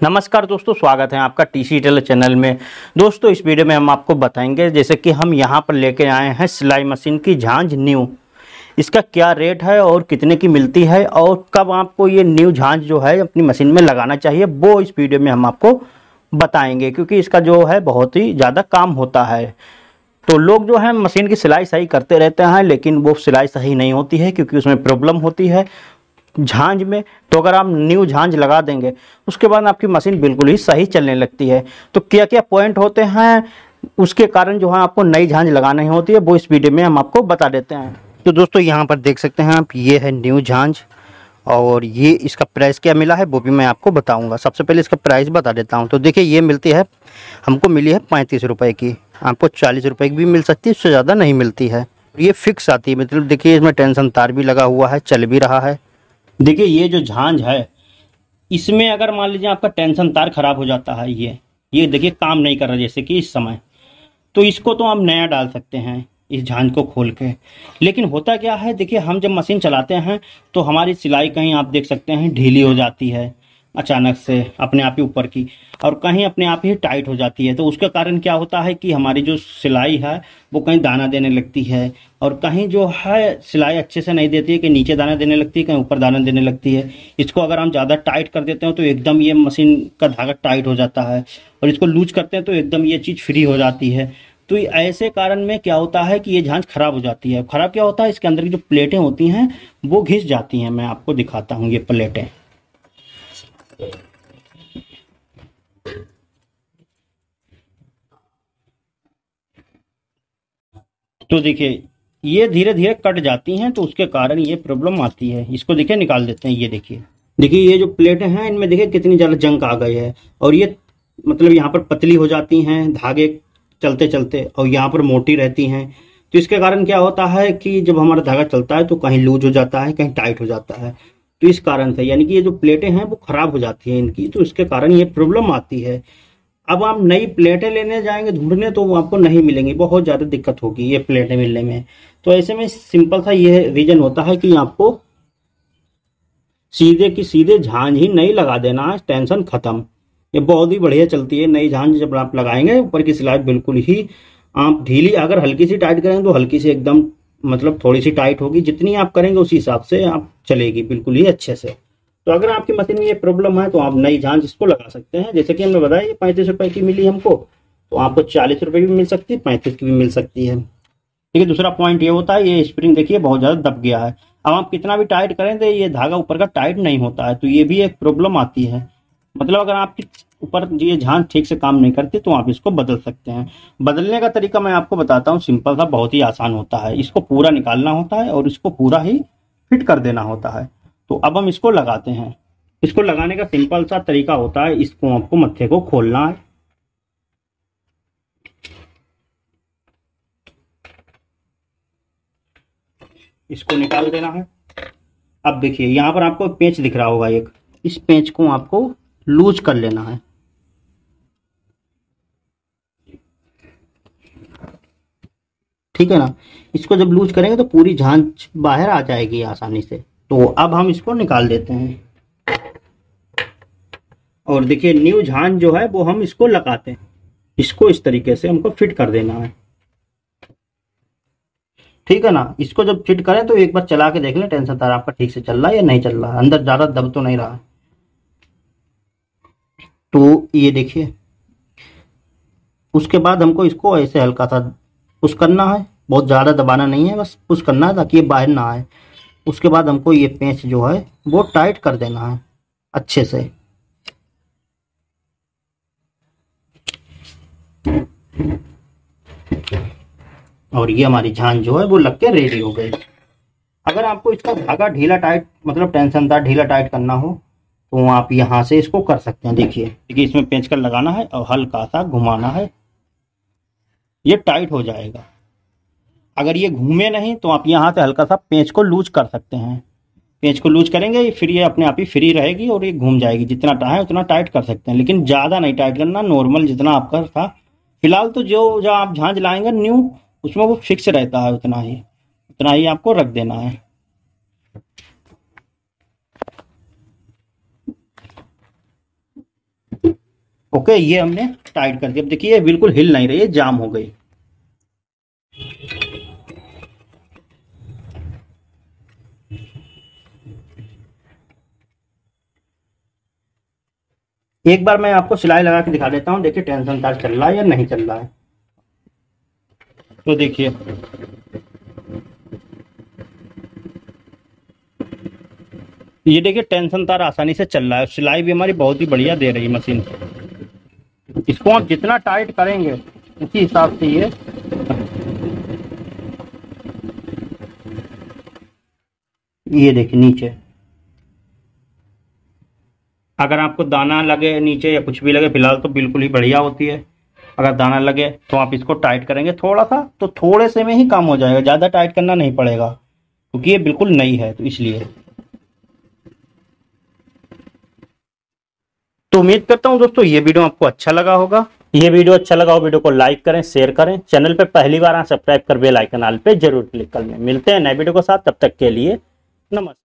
नमस्कार दोस्तों, स्वागत है आपका टी सी चैनल में। दोस्तों, इस वीडियो में हम आपको बताएँगे, जैसे कि हम यहाँ पर लेके आए हैं सिलाई मशीन की झांझ न्यू। इसका क्या रेट है और कितने की मिलती है और कब आपको ये न्यू झांझ जो है अपनी मशीन में लगाना चाहिए, वो इस वीडियो में हम आपको बताएँगे, क्योंकि इसका जो है बहुत ही ज़्यादा काम होता है। तो लोग जो है, मशीन की सिलाई सही करते रहते हैं, लेकिन वो सिलाई सही नहीं होती है, क्योंकि उसमें प्रॉब्लम होती है। झांझ में तो अगर आप न्यू झांझ लगा देंगे, उसके बाद आपकी मशीन बिल्कुल ही सही चलने लगती है। तो क्या क्या पॉइंट होते हैं? उसके कारण जो है आपको नई झांझ लगानी होती है, वो इस वीडियो में हम आपको बता देते हैं। तो दोस्तों, यहाँ पर देख सकते हैं आप, ये है न्यू झांझ, और ये इसका प्राइस क्या मिला है, वो भी मैं आपको बताऊँगा। सबसे पहले इसका प्राइस बता देता हूँ। तो देखिए, ये मिलती है, हमको मिली है पैंतीस रुपये की। आपको चालीस रुपये की भी मिल सकती है, उससे ज़्यादा नहीं मिलती है। ये फिक्स आती है मतलब देखिए, इसमें टेंशन तार भी लगा हुआ है, चल भी रहा है। देखिए, ये जो झांझ है, इसमें अगर मान लीजिए आपका टेंशन तार खराब हो जाता है, ये ये देखिए, काम नहीं कर रहा जैसे कि इस समय। तो इसको तो हम नया डाल सकते हैं, इस झांझ को खोल के। लेकिन होता क्या है, देखिए, हम जब मशीन चलाते हैं तो हमारी सिलाई कहीं आप देख सकते हैं, ढीली हो जाती है। अचानक से अपने आप ही ऊपर की और कहीं अपने आप ही टाइट हो जाती है। तो उसके कारण क्या होता है कि हमारी जो सिलाई है, वो कहीं दाना देने लगती है और कहीं जो है, सिलाई अच्छे से नहीं देती है कि नीचे दाना देने लगती है, कहीं ऊपर दाना देने लगती है। इसको अगर हम ज़्यादा टाइट कर देते हैं तो एकदम ये मशीन का धागा टाइट हो जाता है और इसको लूज करते हैं तो एकदम ये चीज़ फ्री हो जाती है। तो ऐसे कारण में क्या होता है कि ये झांझ खराब हो जाती है। खराब क्या होता है? इसके अंदर की जो प्लेटें होती हैं, वो घिस जाती हैं। मैं आपको दिखाता हूँ ये प्लेटें। तो देखिए, ये धीरे धीरे कट जाती हैं तो उसके कारण ये प्रॉब्लम आती है। इसको देखिए, निकाल देते हैं, ये देखिए। देखिए, ये जो प्लेटें हैं, इनमें देखिए कितनी ज़्यादा जंक आ गई है। और ये मतलब यहाँ पर पतली हो जाती हैं, धागे चलते चलते और यहाँ पर मोटी रहती हैं। तो इसके कारण क्या होता है कि जब हमारा धागा चलता है तो कहीं लूज हो जाता है, कहीं टाइट हो जाता है। तो इस कारण से, यानी कि ये जो प्लेटें हैं वो खराब हो जाती हैं इनकी तो इसके कारण ये प्रॉब्लम आती है। अब आप नई प्लेटें लेने जाएँगे, ढूँढने तो वो आपको नहीं मिलेंगी, बहुत ज़्यादा दिक्कत होगी ये प्लेटें मिलने में। तो ऐसे में सिंपल सा ये रीजन होता है कि आपको सीधे की सीधे झांझ ही नहीं लगा देना, टेंशन खत्म। ये बहुत ही बढ़िया चलती है, नई झांझ जब आप लगाएँगे, ऊपर की सिलाई बिल्कुल ही, आप ढीली, अगर हल्की सी टाइट करेंगे तो हल्की सी एकदम मतलब थोड़ी सी टाइट होगी, जितनी आप करेंगे उसी हिसाब से आप चलेगी, बिल्कुल ही अच्छे से। तो अगर आपकी मशीन में ये प्रॉब्लम है तो आप नई झांझ इसको लगा सकते हैं। जैसे कि हमने बताया, ये पैंतीस रुपए की मिली हमको तो आपको चालीस रुपए की भी मिल सकती है पैंतीस की भी मिल सकती है। ठीक है दूसरा पॉइंट ये होता है, ये स्प्रिंग देखिए, बहुत ज़्यादा दब गया है। अब आप कितना भी टाइट करें तो ये धागा ऊपर का टाइट नहीं होता है तो ये भी एक प्रॉब्लम आती है। मतलब अगर आपकी ऊपर ये झांझ ठीक से काम नहीं करती तो आप इसको बदल सकते हैं। बदलने का तरीका मैं आपको बताता हूँ, सिंपल सा, बहुत ही आसान होता है। इसको पूरा निकालना होता है और इसको पूरा ही फिट कर देना होता है। तो अब हम इसको लगाते हैं। इसको लगाने का सिंपल सा तरीका होता है, इसको आपको मत्थे को खोलना है। इसको निकाल देना है। अब देखिए, यहाँ पर आपको पेंच दिख रहा होगा एक। इस पेंच को आपको लूज कर लेना है। ठीक है ना? इसको जब लूज करेंगे तो पूरी झांझ बाहर आ जाएगी आसानी से। तो अब हम इसको निकाल देते हैं। और देखिए न्यू झांझ जो है, वो हम इसको लगाते हैं। इसको इस तरीके से हमको फिट कर देना है। ठीक है ना? इसको जब फिट करें तो एक बार चला के देख लें, टेंशन तार आपका ठीक से चल रहा है या नहीं चल रहा अंदर ज़्यादा दब तो नहीं रहा। तो ये देखिए, उसके बाद हमको इसको ऐसे हल्का सा पुश करना है, बहुत ज़्यादा दबाना नहीं है, बस पुश करना है ताकि ये बाहर ना आए। उसके बाद हमको ये पेंच जो है, वो टाइट कर देना है, अच्छे से। और ये हमारी झांझ जो है, वो लग के रेडी हो गई। अगर आपको इसका धागा ढीला टाइट मतलब टेंशनदार ढीला टाइट करना हो तो आप यहाँ से इसको कर सकते हैं, देखिए। देखिए, इसमें पेंच कर लगाना है और हल्का सा घुमाना है। ये टाइट हो जाएगा। अगर ये घूमे नहीं तो आप यहाँ से हल्का सा पेंच को लूज कर सकते हैं। पेंच को लूज करेंगे, फिर ये अपने आप ही फ्री रहेगी और ये घूम जाएगी। जितना टाइम उतना टाइट कर सकते हैं। लेकिन ज़्यादा नहीं टाइट करना, नॉर्मल जितना आपका था। फ़िलहाल तो जो जो आप झांझ लाएँगे, न्यू, उसमें वो फिक्स रहता है, उतना ही। उतना ही आपको रख देना है। ओके, ये हमने टाइट कर दिया। अब देखिए बिल्कुल हिल नहीं रही है, जाम हो गई। एक बार मैं आपको सिलाई लगा के दिखा देता हूँ, देखिए टेंशन तार चल रहा है या नहीं चल रहा है। तो देखिए। ये देखिए, टेंशन तार आसानी से चल रहा है सिलाई भी हमारी बहुत ही बढ़िया दे रही है मशीन। इसको आप जितना टाइट करेंगे, उसी हिसाब से ये। ये देखिए नीचे। अगर आपको दाना लगे नीचे या कुछ भी लगे, फ़िलहाल तो बिल्कुल ही बढ़िया होती है। अगर दाना लगे तो आप इसको टाइट करेंगे थोड़ा सा तो थोड़े से में ही काम हो जाएगा, ज़्यादा टाइट करना नहीं पड़ेगा, क्योंकि ये बिल्कुल नई है तो इसलिए। तो उम्मीद करता हूँ दोस्तों, ये वीडियो आपको अच्छा लगा होगा। ये वीडियो अच्छा लगा हो, वीडियो को लाइक करें, शेयर करें। चैनल पर पहली बार सब्सक्राइब कर बेल आइकन आल पे ज़रूर क्लिक कर लें। मिलते हैं नए वीडियो के साथ, तब तक के लिए नमस्ते